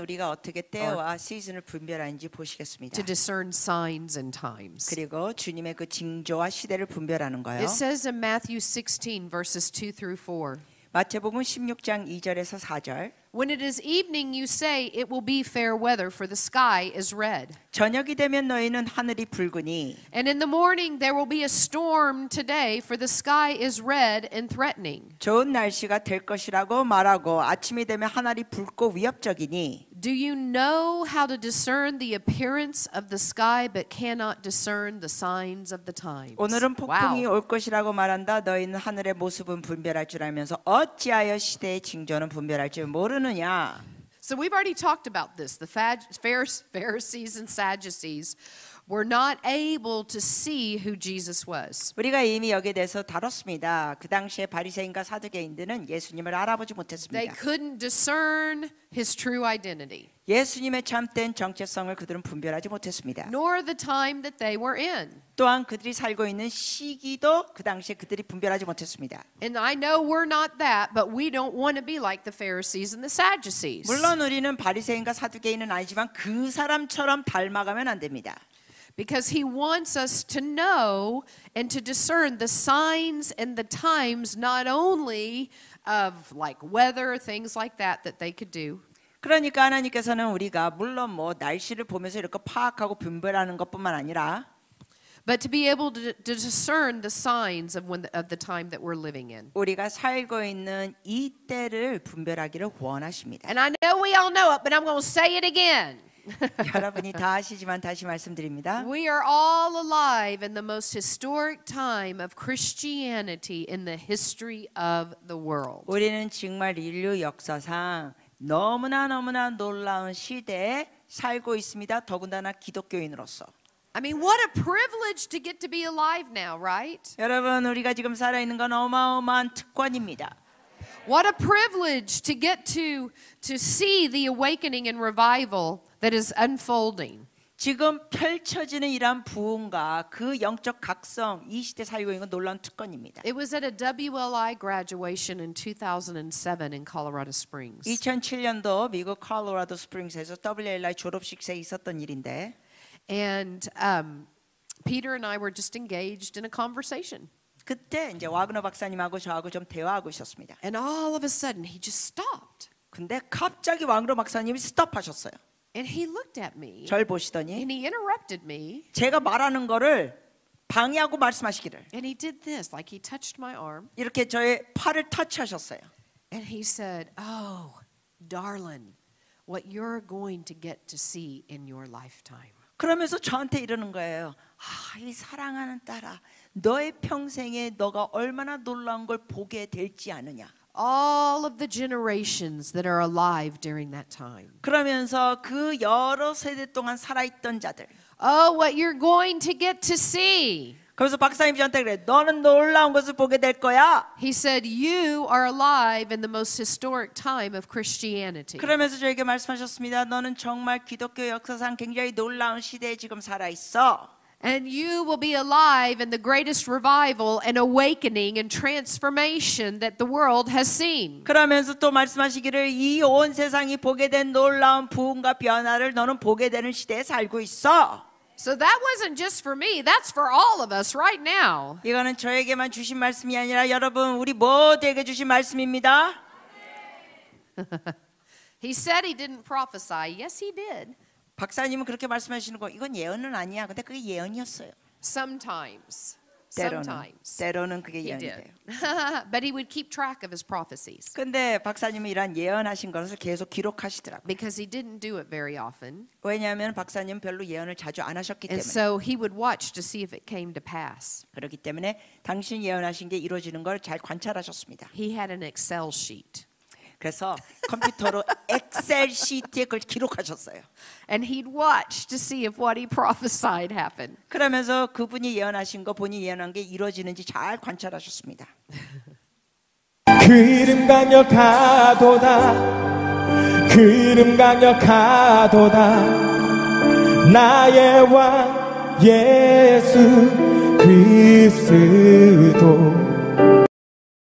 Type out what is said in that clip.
우리가 어떻게 때와 시즌을 분별하는지 보시겠습니다. to discern signs and times. 그리고 주님의 그 징조와 시대를 분별하는 거예요. It says in Matthew 16 verses 2 through 4. 마태복음 16장 2절에서 4절. When it is evening, you say, It will be fair weather, for the sky is red. 저녁이 되면 너희는 하늘이 붉으니 And in the morning, there will be a storm today, for the sky is red and threatening. 좋은 날씨가 될 것이라고 말하고 아침이 되면 하늘이 붉고 위협적이니 Do you know how to discern the appearance of the sky, but cannot discern the signs of the times? 오늘은 폭풍이 Wow. 올 것이라고 말한다. 너희는 하늘의 모습은 분별할 줄 알면서 어찌하여 시대의 징조는 분별할 줄 모르느냐. So we've already talked about this. The Phag- Pharisees Pharisees and Sadducees were not able to see who Jesus was. 우리가 이미 여기에 대해서 다뤘습니다. 그 당시에 바리새인과 사두개인들은 예수님을 알아보지 They 못했습니다. couldn't discern his true identity, 예수님의 참된 정체성을 그들은 분별하지 못했습니다. nor the time that they were in. 또한 그들이 살고 있는 시기도 그 당시에 그들이 분별하지 못했습니다. And I know we're not that, but we don't want to be like the Pharisees and the Sadducees. 물론 우리는 바리새인과 사두개인은 아니지만 그 사람처럼 닮아가면 안 됩니다. Because he wants us to know and to discern the signs and the times, not only of like weather, things like that, that they could do, 그러니까 하나님께서는 우리가 물론 뭐 날씨를 보면서 이렇게 파악하고 분별하는 것뿐만 아니라 but to be able to, to discern the signs of, when the, of the time that we're living in. 우리가 살고 있는 이 때를 분별하기를 원하십니다. And I know we all know it, but I'm going to say it again. 여러분이 다 아시지만 다시 말씀드립니다. We are all alive in the most historic time of Christianity in the history of the world. 우리는 정말 인류 역사상 너무나 너무나 놀라운 시대에 살고 있습니다. 더군다나 기독교인으로서. I mean, what a privilege to get to be alive now, right? 여러분 우리가 지금 살아 있는 건 어마어마한 특권입니다. What a privilege to get to to see the awakening and revival that is unfolding. 지금 펼쳐지는 이러한 부흥과 그 영적 각성 이 시대 살고 있는 건 놀라운 특권입니다. It was at a WLI graduation in 2007 in Colorado Springs. 2007년도 미국 콜로라도 스프링스에서 WLI 졸업식에 있었던 일인데 And um, Peter and I were just engaged in a conversation. 그때 이제 와그너 박사님하고 저하고 좀 대화하고 있었습니다. And all of a sudden, he just stopped. 근데 갑자기 와그너 박사님이 스톱하셨어요. And he looked at me 절 보시더니 and he interrupted me. 제가 말하는 거를 방해하고 말씀하시기를 And he did this, like he touched my arm. 이렇게 저의 팔을 터치하셨어요. And he said, Oh, darling, what you're going to get to see in your lifetime. 그러면서 저한테 이러는 거예요. 아, 이 사랑하는 딸아, 너의 평생에 너가 얼마나 놀라운 걸 보게 될지 아느냐. All of the generations that are alive during that time. 그러면서 그 여러 세대 동안 살아있던 자들. Oh, what you're going to get to see. 그래서 박사님이 저한테 그래. 너는 놀라운 것을 보게 될 거야. He said, You are alive in the most historic time of Christianity. 그러면서 저에게 말씀하셨습니다. 너는 정말 기독교 역사상 굉장히 놀라운 시대에 지금 살아 있어. And you will be alive in the greatest revival and awakening and transformation that the world has seen. 그러면서 또 말씀하시기를 이 온 세상이 보게 된 놀라운 부흥과 변화를 너는 보게 되는 시대에 살고 있어. So that wasn't just for me, that's for all of us right now. 이거는 저에게만 주신 말씀이 아니라 여러분 우리 모두에게 주신 말씀입니다. He said he didn't prophesy. Yes, he did. 박사님은 그렇게 말씀하시는 거 이건 예언은 아니야. 근데 그게 예언이었어요. Sometimes. 때로는. 때로는 그게 예언이. 돼요. but he would keep track of his prophecies 근데 박사님은 이러한 예언하신 것을 계속 기록하시더라고요. because he didn't do it very often. 왜냐하면 박사님 별로 예언을 자주 안 하셨기 And 때문에 so he would watch to see if it came to pass. 그렇기 때문에 당신 예언하신 게 이루어지는 걸 잘 관찰하셨습니다. He had an Excel sheet. 그래서 컴퓨터로 엑셀 시트에 그걸 기록하셨어요. And he'd watch to see if what he prophesied happened. 그러면서 그분이 예언하신 거 본인이 예언한 게 이루어지는지 잘 관찰하셨습니다. 그 이름 강력하도다 그 이름 강력하도다 나의 왕 예수 그리스도